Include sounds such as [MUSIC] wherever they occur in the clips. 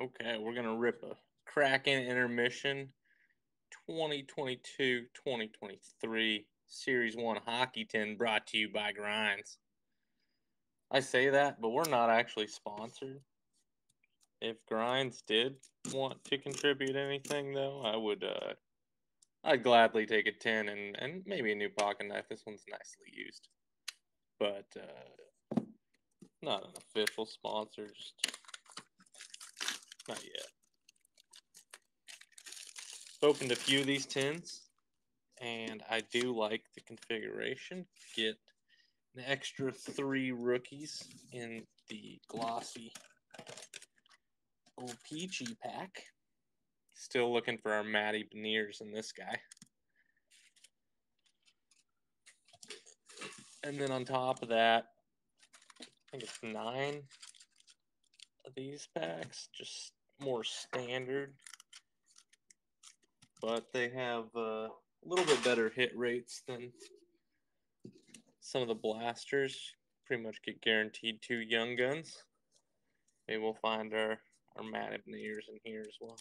Okay, we're gonna rip a Kraken intermission 2022-2023 Series 1 Hockey Tin brought to you by Grinds. I say that, but we're not actually sponsored. If Grinds did want to contribute anything though, I would uh I'd gladly take a ten and, and maybe a new pocket knife. This one's nicely used. But uh not an official sponsor, just not yet. Opened a few of these tins, and I do like the configuration. Get an extra three rookies in the glossy O-Pee-Chee pack. Still looking for our Matty Beniers in this guy. And then on top of that, I think it's nine of these packs, just more standard. But they have uh, a little bit better hit rates than some of the blasters. Pretty much get guaranteed two young guns. Maybe we'll find our, our Matt ears in here as well.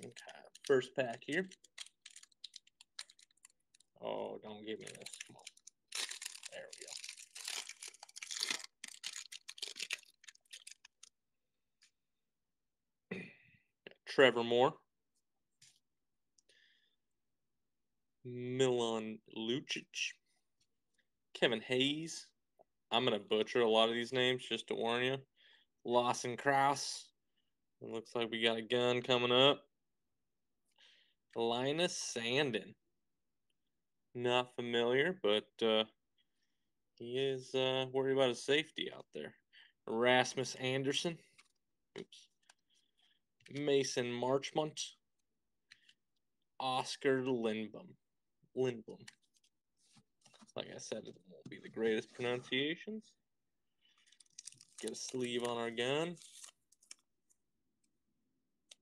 Okay, first pack here. Oh, don't give me this. There we go. Trevor Moore, Milan Lucic, Kevin Hayes. I'm going to butcher a lot of these names just to warn you. Lawson Crouse. It looks like we got a gun coming up. Linus Sandin. Not familiar, but uh, he is uh, worried about his safety out there. Erasmus Andersson. Oops. Mason Marchment, Oskar Lindblom. Lindblom. Like I said, it won't be the greatest pronunciations. Get a sleeve on our gun.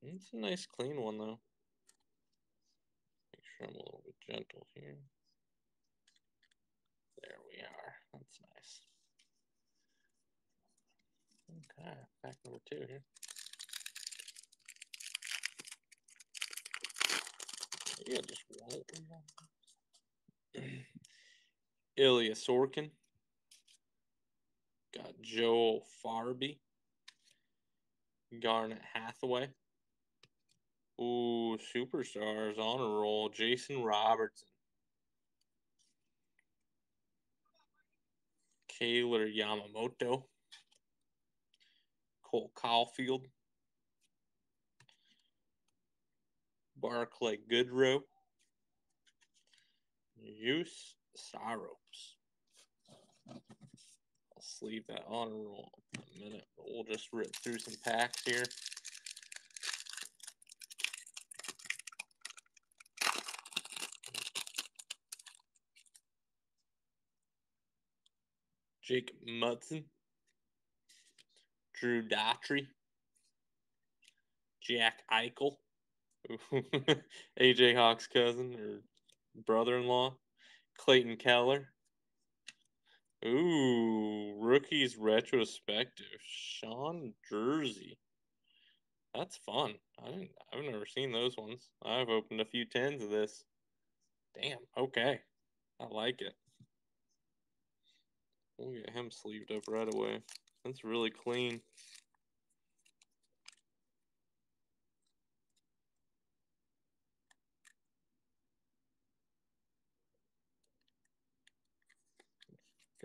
It's a nice clean one though. Make sure I'm a little bit gentle here. There we are. That's nice. Okay, pack number two here. Yeah, just won't. Ilya Sorokin. Got Joel Farby. Garnet Hathaway. Ooh, superstars on a roll. Jason Robertson. Kailer Yamamoto. Cole Caufield. Barclay Goodrow, Juuse Saros. I'll sleeve that on roll a minute, but we'll just rip through some packs here. Jake Mudson, Drew Doughty, Jack Eichel, [LAUGHS] AJ Hawk's cousin or brother-in-law, Clayton Keller. Ooh, rookies retrospective, Sean Jersey. That's fun. I didn't, I've never seen those ones. I've opened a few tens of this. Damn. Okay, I like it. We'll get him sleeved up right away. That's really clean.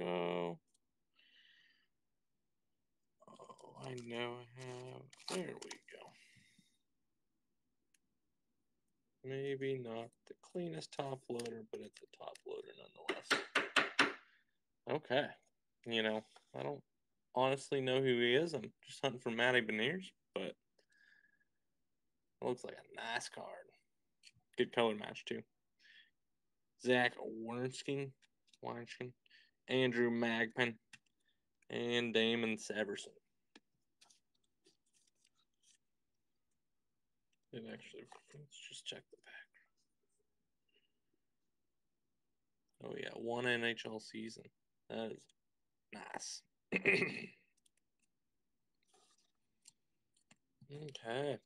Go. Oh, I know have. There we go. Maybe not the cleanest top loader, but it's a top loader nonetheless. Okay. You know, I don't honestly know who he is. I'm just hunting for Matty Beniers, but looks like a nice card. Good color match, too. Zach Weinstein. Weinstein. Andrew Magpin, and Damon Severson. And actually, let's just check the back. Oh yeah, one NHL season. That is nice. [CLEARS THROAT] Okay.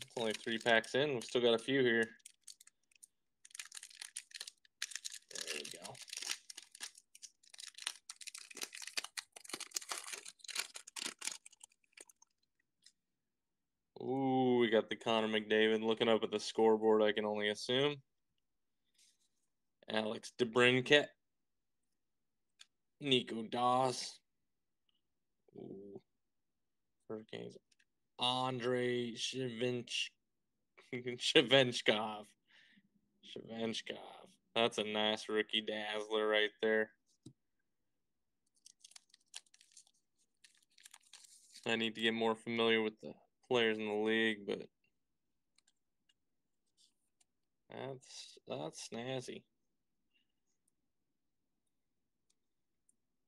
It's only three packs in. We've still got a few here. There we go. Ooh, we got the Connor McDavid looking up at the scoreboard, I can only assume. Alex DeBrincat. Nico Daws. Ooh. Hurricanes. Andre Shavinch [LAUGHS] Shavenchkov. Shavenchkov. That's a nice rookie dazzler right there. I need to get more familiar with the players in the league, but that's that's snazzy.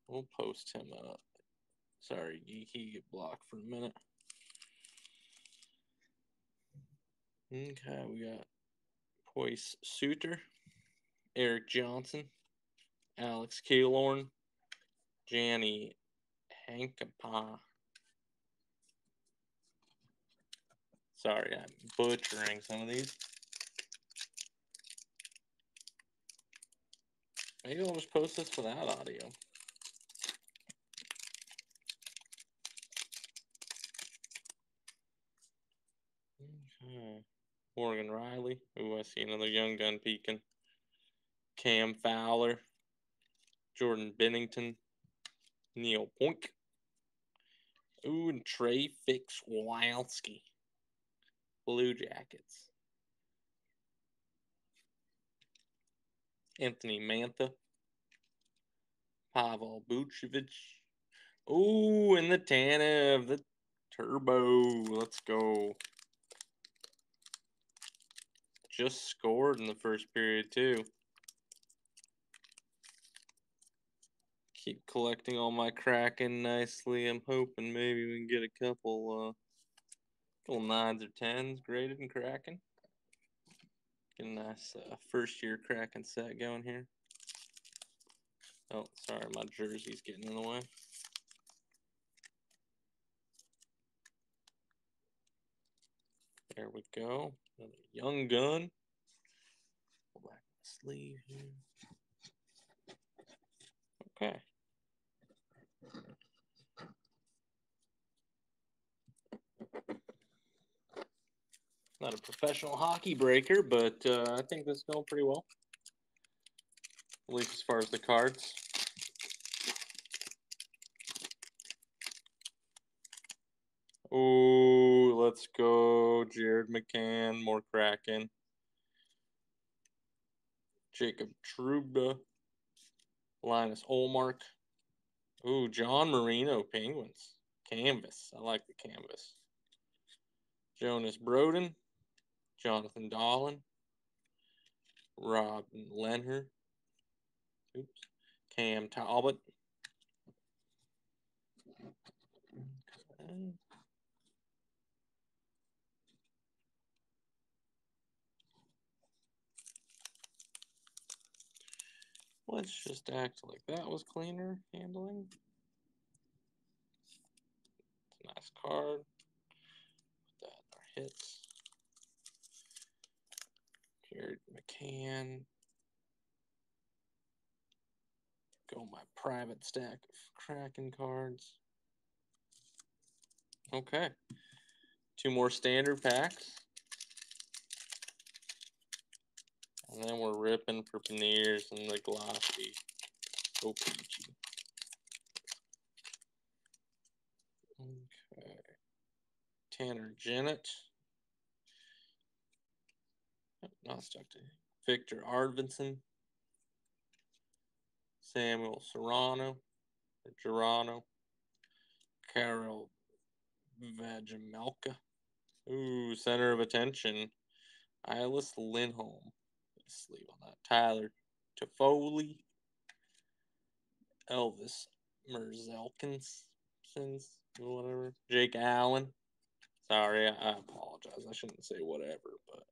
We'll post him up. Sorry, he, he get blocked for a minute. Okay, we got Poise Suter, Erik Johnson, Alex Killorn, Janny Hankapaa. Sorry, I'm butchering some of these. Maybe I'll just post this without audio. Okay. Morgan Rielly. Ooh, I see another young gun peeking. Cam Fowler. Jordan Binnington. Neil Poink. Ooh, and Trey Fix Wildski. Blue Jackets. Anthony Mantha. Pavel Bucevic. Ooh, and the Tanev, the Turbo. Let's go. Just scored in the first period, too. Keep collecting all my Kraken nicely. I'm hoping maybe we can get a couple, uh, couple nines or tens graded in Kraken. Get a nice uh, first year Kraken set going here. Oh, sorry, my jersey's getting in the way. There we go. Another young gun. Pull back the sleeve here. Okay. Not a professional hockey breaker, but uh, I think this is going pretty well. At least as far as the cards. Oh, let's go. Jared McCann, more Kraken. Jacob Trouba. Linus Ullmark. Ooh, John Marino Penguins. Canvas. I like the canvas. Jonas Brodin. Jonathan Dahlen. Rob Lehner. Oops. Cam Talbot. Let's just act like that was cleaner handling. It's a nice card. Put that in our hits. Jared McCann. Go my private stack of Kraken cards. Okay. Two more standard packs. And then we're ripping for Beniers and the glossy. Peachy. Okay. Tanner Jeannot. Not stuck to Victor Arvidsson. Samuel Serrano. Gerano. Carol Vajamelka. Ooh, center of attention. Ilis Lindholm sleep on that. Tyler Toffoli, Elvis Merzlikins, whatever. Jake Allen. Sorry, I apologize. I shouldn't say whatever, but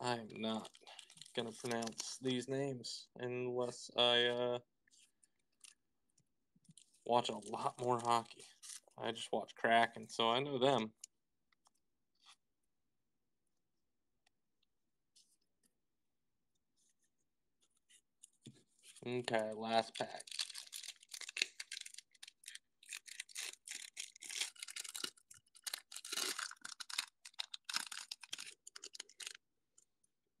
I am not gonna pronounce these names unless I uh watch a lot more hockey. I just watch Kraken, so I know them. Okay, last pack.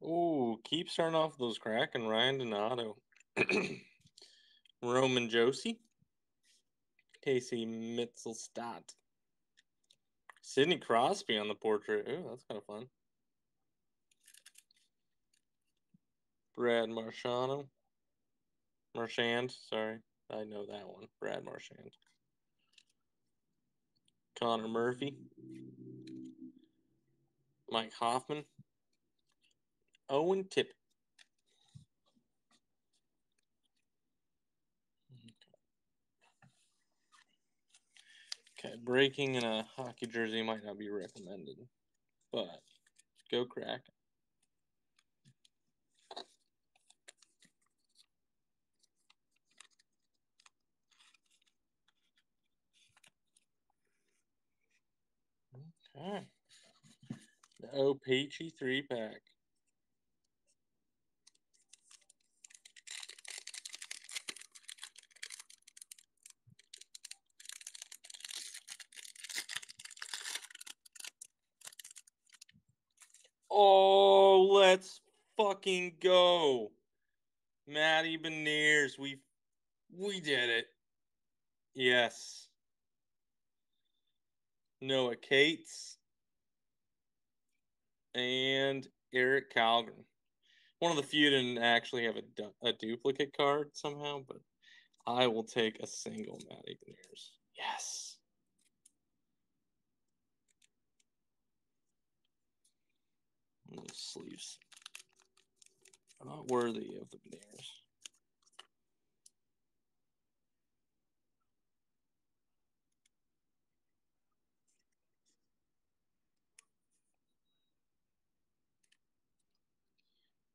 Oh, keep starting off those Kraken Ryan Donato. [CLEARS THROAT] Roman Josi. Casey Mittelstadt. Sidney Crosby on the portrait. Ooh, that's kind of fun. Brad Marchano. Marchand, sorry. I know that one. Brad Marchand. Connor Murphy. Mike Hoffman. Owen Tipp. Okay, breaking in a hockey jersey might not be recommended, but go crack. Okay. The O-Pee-Chee three pack. Oh, let's fucking go. Matty Beniers, we we did it. Yes. Noah Cates and Erik Källgren. One of the few didn't actually have a, du- a duplicate card somehow, but I will take a single Matty Beniers. Yes. Those sleeves. Are not worthy of the Beniers.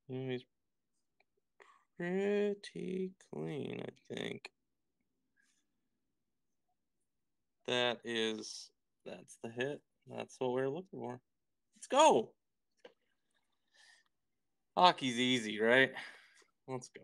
He's pretty clean, I think. That is, that's the hit. That's what we're looking for. Let's go. Hockey's easy, right? Let's go.